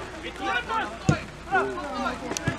Thank you.